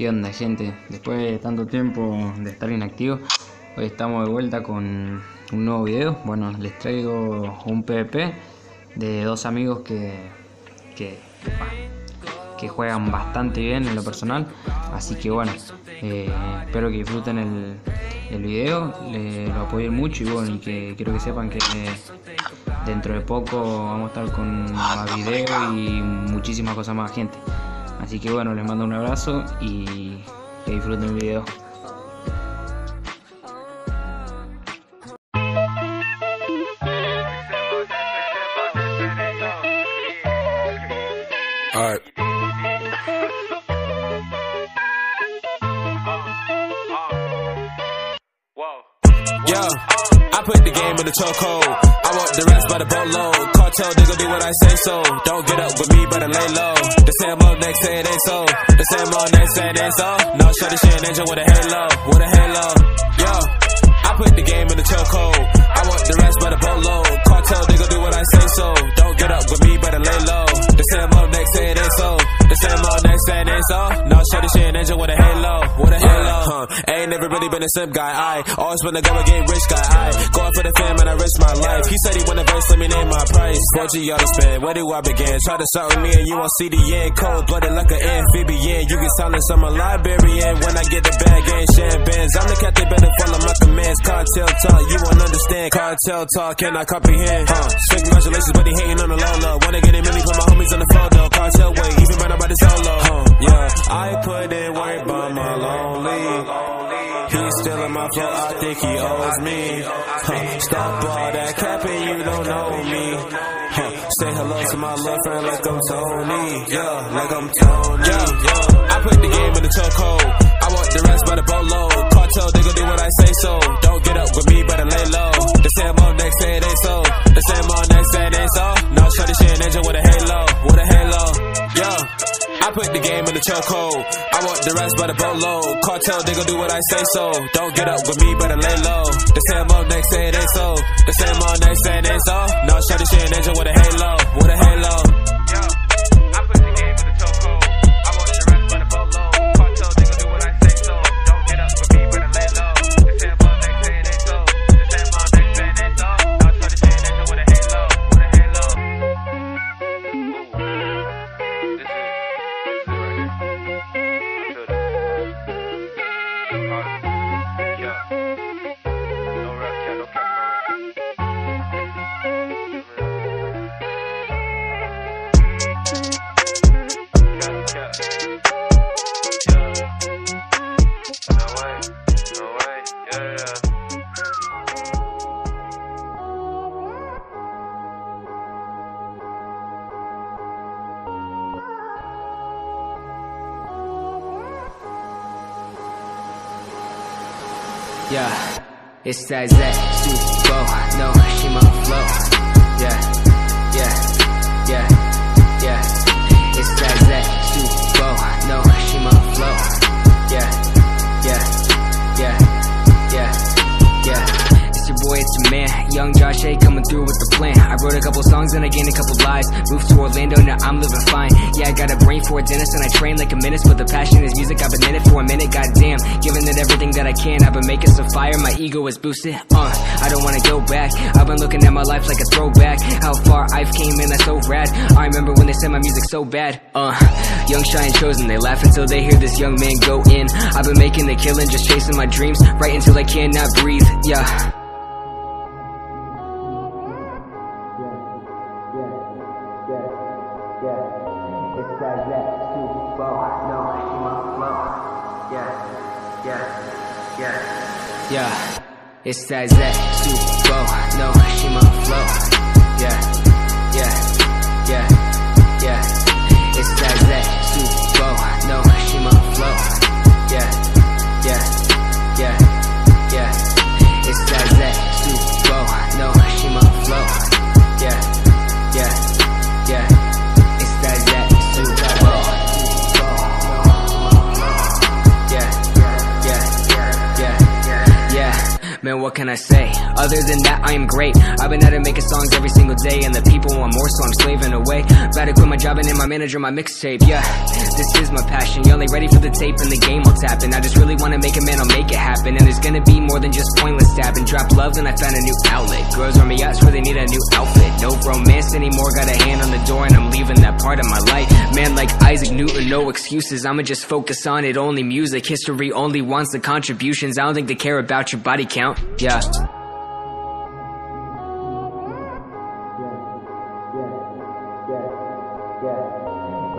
¿Qué gente? Después de tanto tiempo de estar inactivo, hoy estamos de vuelta con un nuevo video. Bueno, les traigo un PvP de dos amigos que, que, que juegan bastante bien en lo personal. Así que bueno, eh, espero que disfruten el, el video, le, lo apoyen mucho y bueno, y que quiero que sepan que dentro de poco vamos a estar con más videos y muchísimas cosas más gente. Así que bueno, les mando un abrazo y que disfruten el video. Yeah, I put the game in the chokehold. I want the rest by the boatload. Cartel, nigga, do what I say so. Don't get up with me, but I lay low. The same up next, say it ain't so. The same up next, say it ain't so. No, shut shit, angel with a halo, with a halo. Yeah, I put the game in the chokehold. I want the rest by the boatload. Cartel, nigga, do never really uh. been a simp guy. I always been a go and get rich guy. I go out for the fam and I risk my life. He said he want a verse, let me name my price. 4G all to spend. Where do I begin? Try to start with me and you won't see the end. Cold blooded like an amphibian. You can silence, I'm a librarian. When I get the understand. Cartel talk, cannot comprehend. Huh. Sick congratulations, but he hating on the low low. Wanna get him money, put my homies on the floor though. Cartel way, even run about the solo. Huh. Yeah, I put in work, but my lonely. He's still in my flow, I think he owes me. Huh. Stop all that capping, you don't know me. Huh. Say hello to my little friend like I'm Tony. Yeah, like I'm Tony. Yeah, yeah. I put the game in the chokehold. I want the rest by the boatload. Cartel, nigga, do what I say so. Don't get up with me, better lay low. Angel with a halo, with a halo. Yeah. I put the game in the chokehold. I want the rest by the boatload. Cartel, they gon' do what I say so. Don't get up with me, better lay low. The same on next, say it ain't so. The same on next, say it ain't so. No, shut this shit, angel with a halo, with a halo. Yeah, it's that Zach Super No, she my flow. Wrote a couple songs and I gained a couple lives. Moved to Orlando, now I'm living fine. Yeah, I got a brain for a dentist and I train like a menace, but the passion is music. I've been in it for a minute, goddamn. Giving it everything that I can. I've been making some fire, my ego is boosted. Uh, I don't wanna go back. I've been looking at my life like a throwback. How far I've came, man, that's so rad. I remember when they said my music so bad. Uh, young, shy, and chosen. They laugh until they hear this young man go in. I've been making the killing, just chasing my dreams, right until I cannot breathe. Yeah. Yeah, yeah, yeah. It's that Zach Super No, she my flow. Yeah, yeah, yeah, yeah. It's that Zach Super No, she my flow. What can I say? Other than that, I am great. I've been at it making songs every single day, and the people want more, so I'm slaving away. To quit my job and in my manager my mixtape. Yeah, this is my passion. You only ready for the tape and the game will tap in. I just really wanna make it, man, I'll make it happen. And there's gonna be more than just pointless stabbing. Drop love, and I found a new outlet. Girls on me yachts really need a new outfit. No romance anymore, got a hand on the door, and I'm leaving that part of my life. Man, like Isaac Newton, no excuses. I'ma just focus on it, only music. History only wants the contributions. I don't think they care about your body count. Yeah.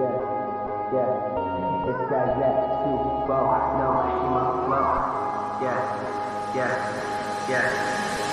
Yeah, yeah. It's that left super bowl. I know she my flow. Yeah, yeah, yeah.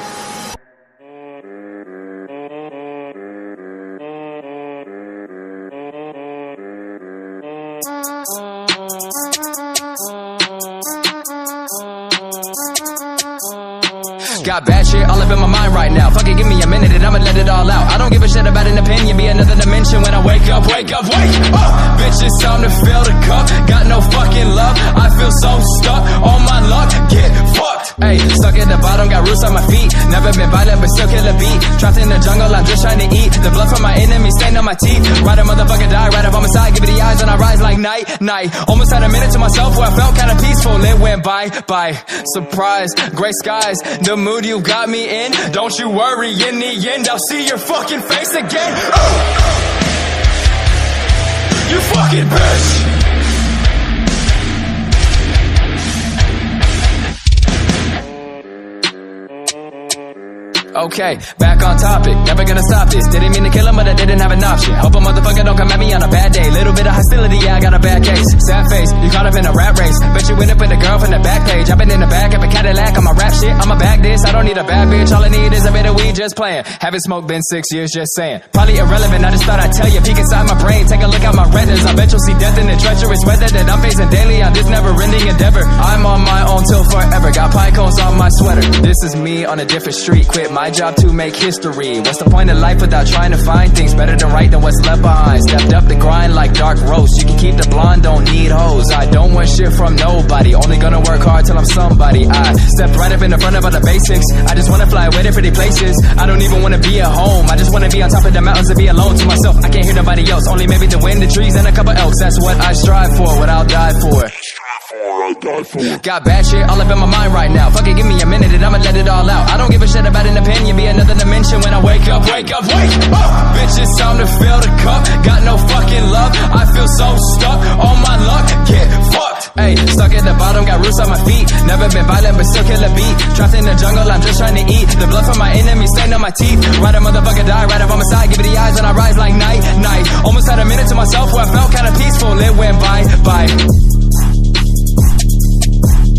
Got bad shit all up in my mind right now. Fuck it, give me a minute and I'ma let it all out. I don't give a shit about an opinion, be another dimension when I wake up, wake up, wake up. Bitch, it's time to fill the cup. Got no fucking love. I feel so stuck on my luck. Get fucked. Hey, stuck at the bottom, got roots on my feet. Never been violent, but still kill a beat. Trapped in the jungle, I'm just trying to eat. The blood from my enemies stained on my teeth. Ride a motherfucker die, right up on my side. Give it the eyes and I rise like night, night. Almost had a minute to myself where I felt kinda peaceful. It went by, by. Surprise, gray skies. The mood you got me in. Don't you worry, in the end, I'll see your fucking face again. Oh! You fucking bitch! Okay, back on topic. Never gonna stop this. Didn't mean to kill him, but I didn't have an option. Hope a motherfucker don't come at me on a bad day. Little bit of hostility, yeah, I got a bad case. Sad face, you caught up in a rap race. Bet you end up with a girl from the back page. I've been in the back of a Cadillac my rap shit. I'ma back this. I don't need a bad bitch. All I need is a bit of weed just playing. Haven't smoked been six years, just saying. Probably irrelevant, I just thought I'd tell you. Peek inside my brain, take a look at my retinas. I bet you'll see death in the treacherous weather that I'm facing daily on this never ending endeavor. I'm on my own till forever. Got pine cones on my sweater. This is me on a different street. Quit my job to make history. What's the point of life without trying to find things better than right than what's left behind? Stepped up the grind like dark roast. You can keep the blonde, don't need hoes. I don't want shit from nobody. Only gonna work hard till I'm somebody. I stepped right up in the front of all the basics. I just wanna fly away to pretty places. I don't even wanna be at home. I just wanna be on top of the mountains and be alone to myself. I can't hear nobody else. Only maybe the wind, the trees, and a couple elks. That's what I strive for, what I'll die for. Got bad shit all up in my mind right now. Fuck it, give me a minute and I'ma let it all out. I don't give a shit about an opinion, be another dimension when I wake up, wake up, wake up. Bitch, it's time to fill the cup. Got no fucking love. I feel so stuck on my luck. Get fucked. Hey, stuck at the bottom, got roots on my feet. Never been violent, but still kill a beat. Trapped in the jungle, I'm just trying to eat. The blood from my enemies stained on my teeth. Ride a motherfucker die, right up on my side. Give it the eyes and I rise like night, night. Almost had a minute to myself where I felt kinda peaceful. It went by, by. Bye.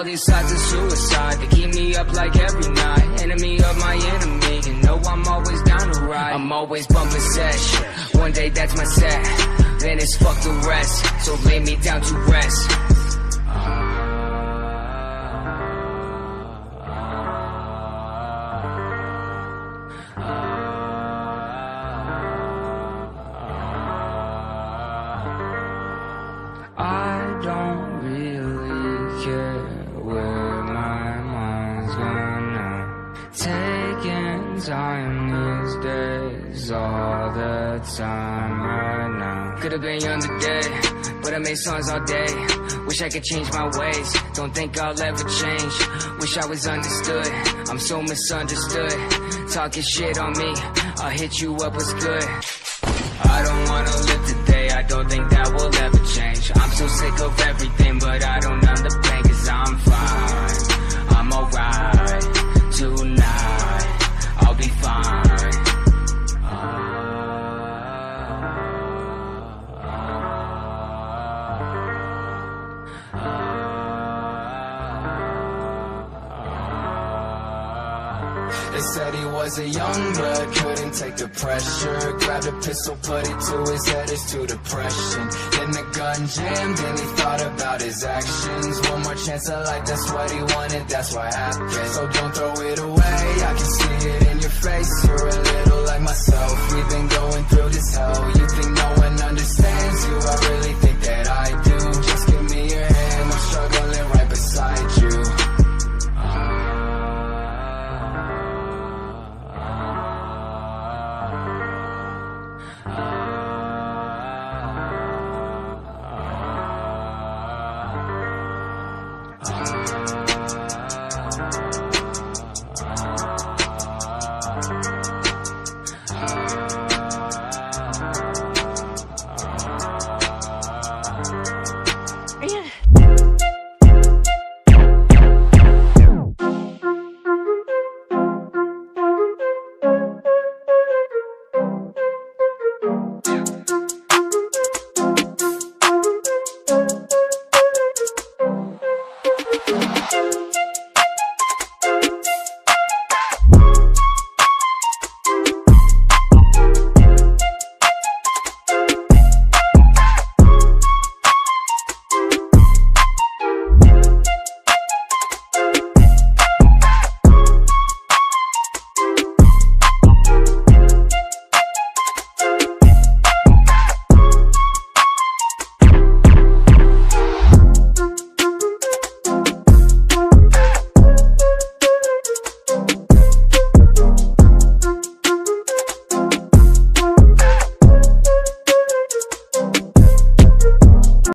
All these thoughts of suicide, they keep me up like every night. Enemy of my enemy, you know I'm always down to ride. I'm always bumping sesh. One day that's my set, then it's fuck the rest. So lay me down to rest. Time right now. Could have been young today, but I made songs all day. Wish I could change my ways, don't think I'll ever change. Wish I was understood, I'm so misunderstood. Talking shit on me, I'll hit you up, what's good? I don't wanna live today, I don't think that will ever change. I'm so sick of everything, They said he was a young blood, couldn't take the pressure. Grabbed a pistol, put it to his head, it's too depression. Then the gun jammed, and he thought about his actions. One more chance at life, that's what he wanted, that's what happened. So don't throw it away, I can see it in your face. You're a little like myself, we've been going through this hell. You think